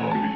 Okay.